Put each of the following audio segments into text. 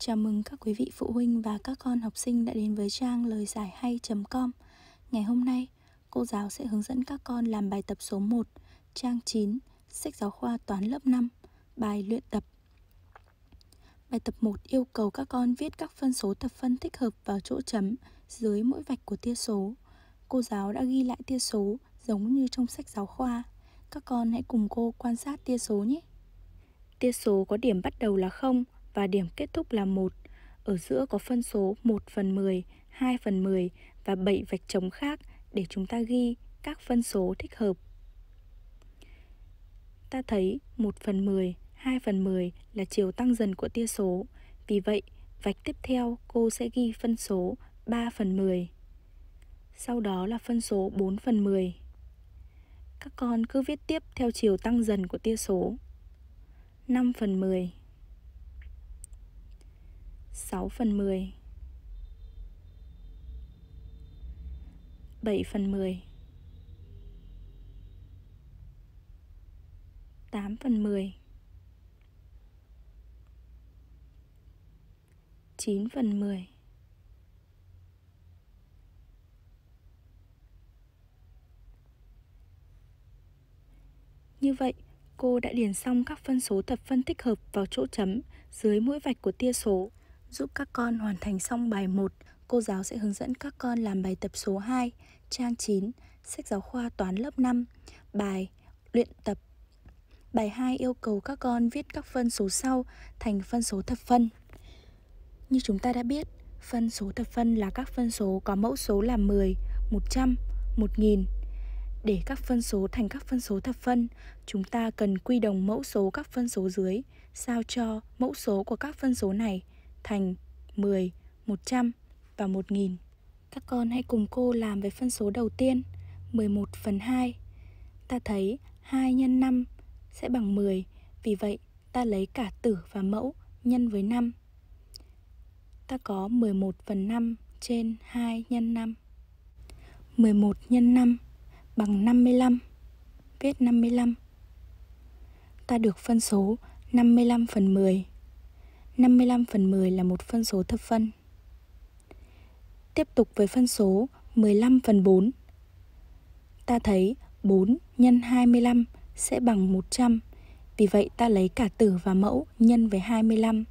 Chào mừng các quý vị phụ huynh và các con học sinh đã đến với trang lời giải hay.com Ngày hôm nay, cô giáo sẽ hướng dẫn các con làm bài tập số 1, trang 9, sách giáo khoa toán lớp 5, bài luyện tập. Bài tập 1 yêu cầu các con viết các phân số thập phân thích hợp vào chỗ chấm dưới mỗi vạch của tia số. Cô giáo đã ghi lại tia số giống như trong sách giáo khoa. Các con hãy cùng cô quan sát tia số nhé. Tia số có điểm bắt đầu là 0 và điểm kết thúc là 1. Ở giữa có phân số 1 phần 10, 2 phần 10 và 7 vạch trống khác để chúng ta ghi các phân số thích hợp. Ta thấy 1 phần 10, 2 phần 10 là chiều tăng dần của tia số. Vì vậy, vạch tiếp theo cô sẽ ghi phân số 3 phần 10. Sau đó là phân số 4 phần 10. Các con cứ viết tiếp theo chiều tăng dần của tia số. 5 phần 10 6 phần 10 7 phần 10 8 phần 10 9 phần 10 Như vậy, cô đã điền xong các phân số thập phân tích hợp vào chỗ chấm dưới mỗi vạch của tia số. Giúp các con hoàn thành xong bài 1, cô giáo sẽ hướng dẫn các con làm bài tập số 2, trang 9, sách giáo khoa toán lớp 5, bài luyện tập. Bài 2 yêu cầu các con viết các phân số sau thành phân số thập phân. Như chúng ta đã biết, phân số thập phân là các phân số có mẫu số là 10, 100, 1000. Để các phân số thành các phân số thập phân, chúng ta cần quy đồng mẫu số các phân số dưới, sao cho mẫu số của các phân số này thành 10, 100 và 1000. Các con hãy cùng cô làm với phân số đầu tiên 11 phần 2 Ta thấy 2 x 5 sẽ bằng 10 Vì vậy ta lấy cả tử và mẫu nhân với 5 Ta có 11 phần 5 trên 2 x 5 11 x 5 bằng 55 Viết 55 Ta được phân số 55 phần 10 55 phần 10 là một phân số thập phân. Tiếp tục với phân số 15 phần 4. Ta thấy 4 nhân 25 sẽ bằng 100. Vì vậy ta lấy cả tử và mẫu nhân với 25.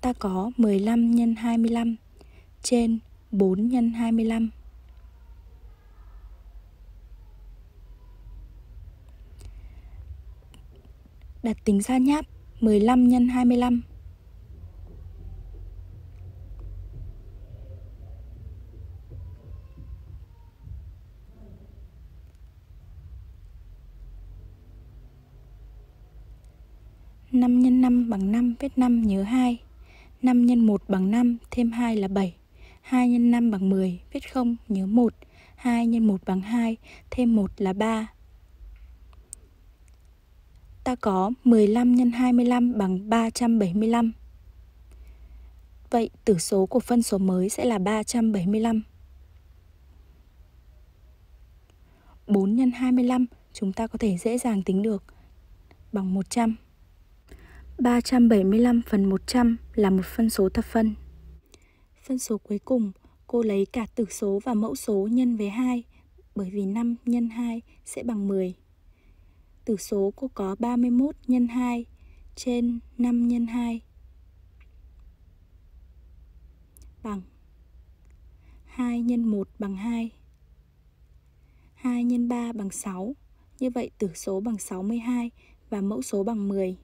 Ta có 15 nhân 25 trên 4 nhân 25. Đặt tính ra nháp 15 nhân 25 5 x 5 bằng 5 vết 5 nhớ 2 5 x 1 bằng 5 thêm 2 là 7 2 x 5 bằng 10 vết 0 nhớ 1 2 x 1 bằng 2 thêm 1 là 3 Ta có 15 x 25 bằng 375 Vậy tử số của phân số mới sẽ là 375 4 x 25 chúng ta có thể dễ dàng tính được bằng 100 375 phần 100 là một phân số thập phân. Phân số cuối cùng, cô lấy cả tử số và mẫu số nhân với 2, bởi vì 5 nhân 2 sẽ bằng 10. Tử số cô có 31 nhân 2 trên 5 nhân 2 bằng 2 nhân 1 bằng 2. 2 nhân 3 bằng 6. Như vậy tử số bằng 62 và mẫu số bằng 10.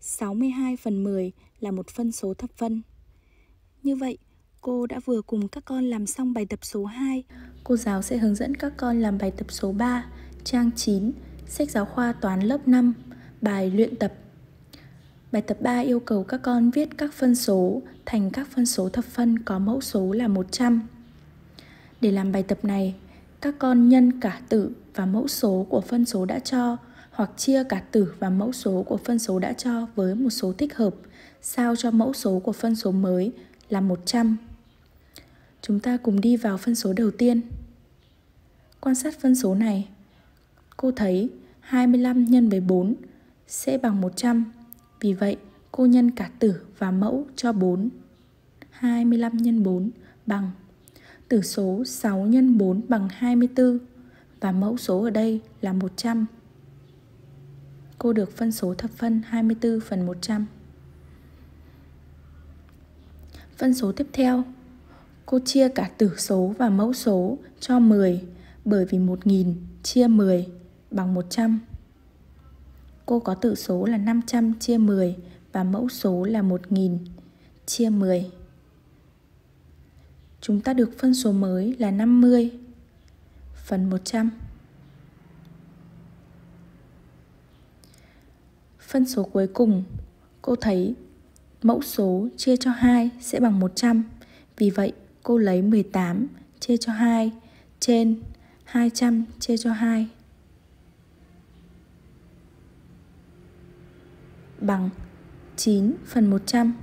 62 phần 10 là một phân số thập phân. Như vậy, cô đã vừa cùng các con làm xong bài tập số 2. Cô giáo sẽ hướng dẫn các con làm bài tập số 3, trang 9, sách giáo khoa toán lớp 5, bài luyện tập. Bài tập 3 yêu cầu các con viết các phân số thành các phân số thập phân có mẫu số là 100. Để làm bài tập này, các con nhân cả tử và mẫu số của phân số đã cho hoặc chia cả tử và mẫu số của phân số đã cho với một số thích hợp, sao cho mẫu số của phân số mới là 100. Chúng ta cùng đi vào phân số đầu tiên. Quan sát phân số này, cô thấy 25 nhân với 4 sẽ bằng 100. Vì vậy, cô nhân cả tử và mẫu cho 4. 25 nhân 4 bằng Tử số 6 nhân 4 bằng 24 Và mẫu số ở đây là 100 Cô được phân số thập phân 24 phần 100 Phân số tiếp theo, Cô chia cả tử số và mẫu số cho 10 Bởi vì 1000 chia 10 bằng 100 Cô có tử số là 500 chia 10 và mẫu số là 1000 chia 10. Chúng ta được phân số mới là 50 phần 100. Phân số cuối cùng, cô thấy mẫu số chia cho 2 sẽ bằng 100. Vì vậy, cô lấy 18 chia cho 2 trên 200 chia cho 2 bằng 9 phần 100.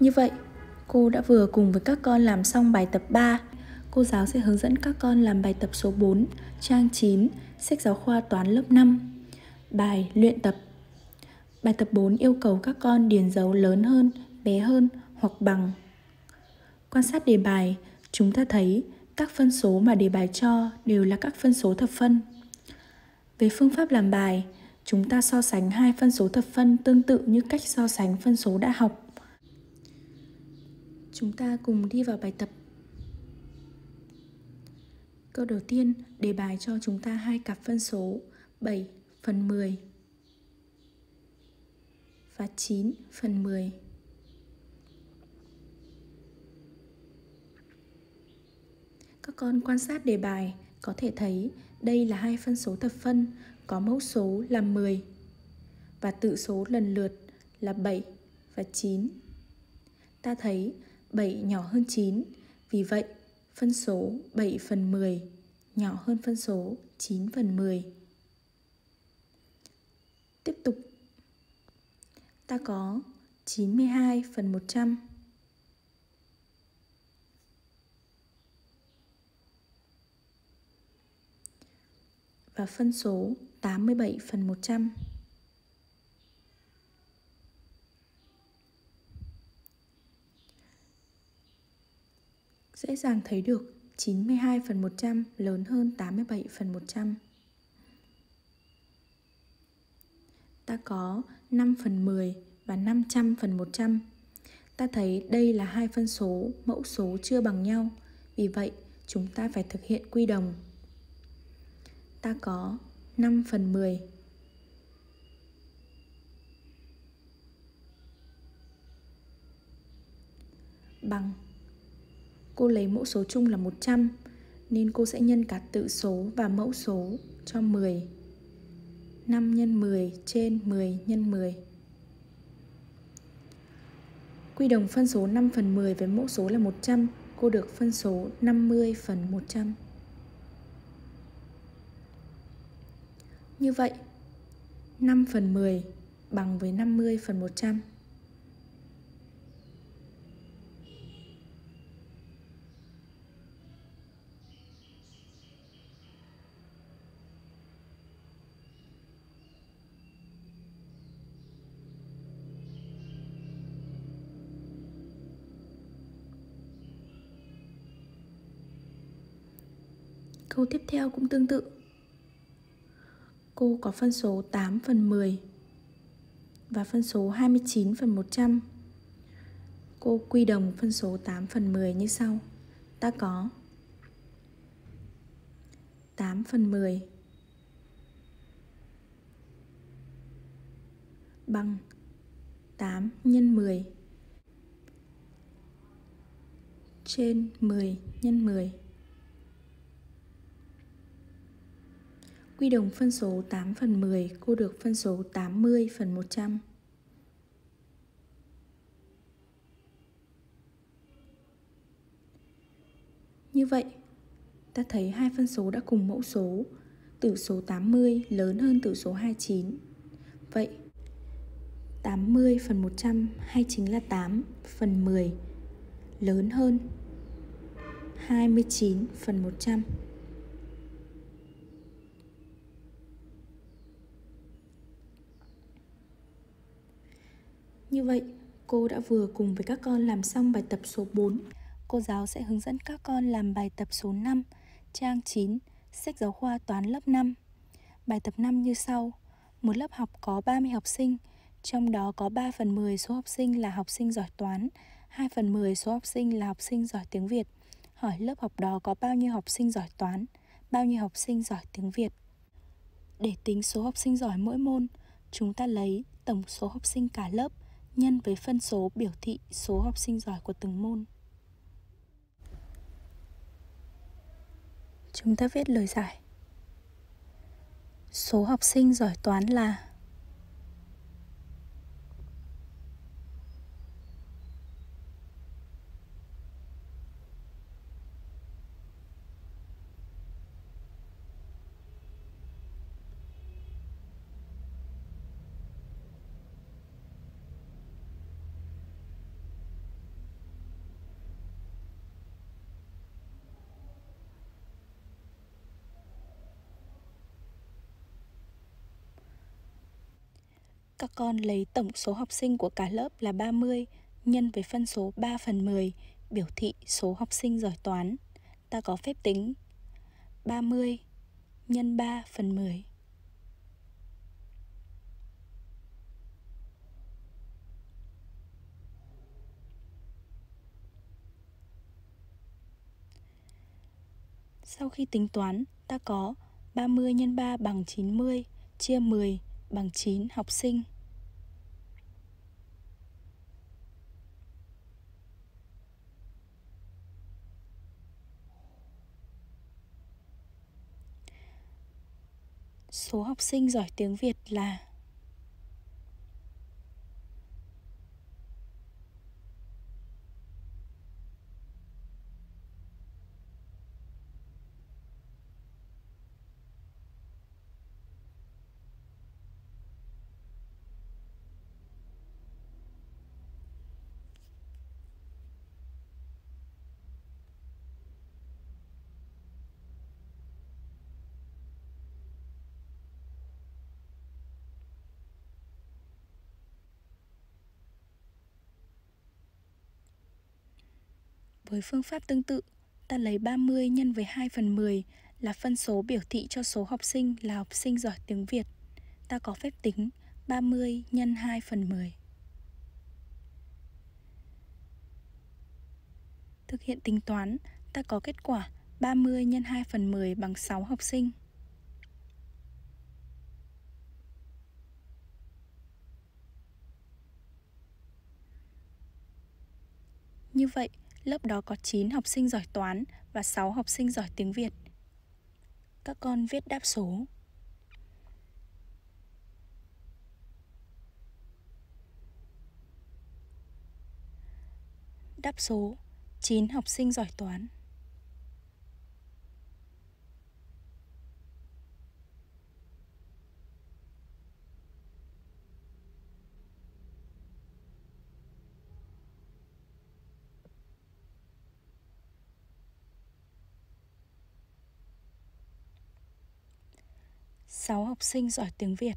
Như vậy, cô đã vừa cùng với các con làm xong bài tập 3. Cô giáo sẽ hướng dẫn các con làm bài tập số 4, trang 9, sách giáo khoa toán lớp 5. Bài luyện tập Bài tập 4 yêu cầu các con điền dấu lớn hơn, bé hơn hoặc bằng. Quan sát đề bài, chúng ta thấy các phân số mà đề bài cho đều là các phân số thập phân. Về phương pháp làm bài, chúng ta so sánh hai phân số thập phân tương tự như cách so sánh phân số đã học. Chúng ta cùng đi vào bài tập. Câu đầu tiên, đề bài cho chúng ta hai cặp phân số 7 phần 10 và 9 phần 10. Các con quan sát đề bài có thể thấy đây là hai phân số thập phân có mẫu số là 10 và tự số lần lượt là 7 và 9. Ta thấy 7 nhỏ hơn 9, vì vậy phân số 7 phần 10 nhỏ hơn phân số 9 phần 10. Tiếp tục, ta có 92 phần 100 và phân số 87 phần 100. Dễ dàng thấy được 92 phần 100 lớn hơn 87 phần 100. Ta có 5 phần 10 và 500 phần 100. Ta thấy đây là hai phân số mẫu số chưa bằng nhau. Vì vậy, chúng ta phải thực hiện quy đồng ta có 5 phần 10 bằng Cô lấy mẫu số chung là 100 nên cô sẽ nhân cả tự số và mẫu số cho 10. 5 x 10 trên 10 x 10. Quy đồng phân số 5 phần 10 với mẫu số là 100, cô được phân số 50 phần 100. Như vậy, 5 phần 10 bằng với 50 phần 100. Câu tiếp theo cũng tương tự cô có phân số 8 phần 10 và phân số 29 phần 100. Cô quy đồng phân số 8 phần 10 như sau. Ta có 8 phần 10 bằng 8 nhân 10 trên 10 nhân 10 Quy đồng phân số 8 phần 10, cô được phân số 80 phần 100. Như vậy, ta thấy hai phân số đã cùng mẫu số, tử số 80 lớn hơn tử số 29. Vậy, 80 phần 100 hay chính là 8 phần 10 lớn hơn 29 phần 100. Như vậy, cô đã vừa cùng với các con làm xong bài tập số 4. Cô giáo sẽ hướng dẫn các con làm bài tập số 5, trang 9, sách giáo khoa toán lớp 5. Bài tập 5 như sau. Một lớp học có 30 học sinh, trong đó có 3 phần 10 số học sinh là học sinh giỏi toán, 2 phần 10 số học sinh là học sinh giỏi tiếng Việt. Hỏi lớp học đó có bao nhiêu học sinh giỏi toán, bao nhiêu học sinh giỏi tiếng Việt. Để tính số học sinh giỏi mỗi môn, chúng ta lấy tổng số học sinh cả lớp nhân với phân số biểu thị số học sinh giỏi của từng môn. Chúng ta viết lời giải. Số học sinh giỏi toán là Các con lấy tổng số học sinh của cả lớp là 30 nhân với phân số 3 phần 10 biểu thị số học sinh giỏi toán. Ta có phép tính 30 nhân 3 phần 10. Sau khi tính toán, ta có 30 x 3 bằng 90, chia 10 bằng 9 học sinh. Số học sinh giỏi tiếng Việt là Với phương pháp tương tự, ta lấy 30 nhân với 2 phần 10 là phân số biểu thị cho số học sinh là học sinh giỏi tiếng Việt. Ta có phép tính 30 nhân 2 phần 10. Thực hiện tính toán, ta có kết quả 30 nhân 2 phần 10 bằng 6 học sinh. Như vậy, Lớp đó có 9 học sinh giỏi toán và 6 học sinh giỏi tiếng Việt. Các con viết đáp số. Đáp số 9 học sinh giỏi toán. 6 học sinh giỏi tiếng Việt.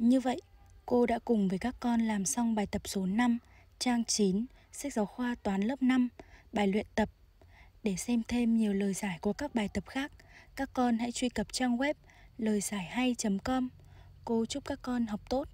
Như vậy, cô đã cùng với các con làm xong bài tập số 5, trang 9, sách giáo khoa toán lớp 5, bài luyện tập. Để xem thêm nhiều lời giải của các bài tập khác, các con hãy truy cập trang web lời giải hay.com. Cô chúc các con học tốt.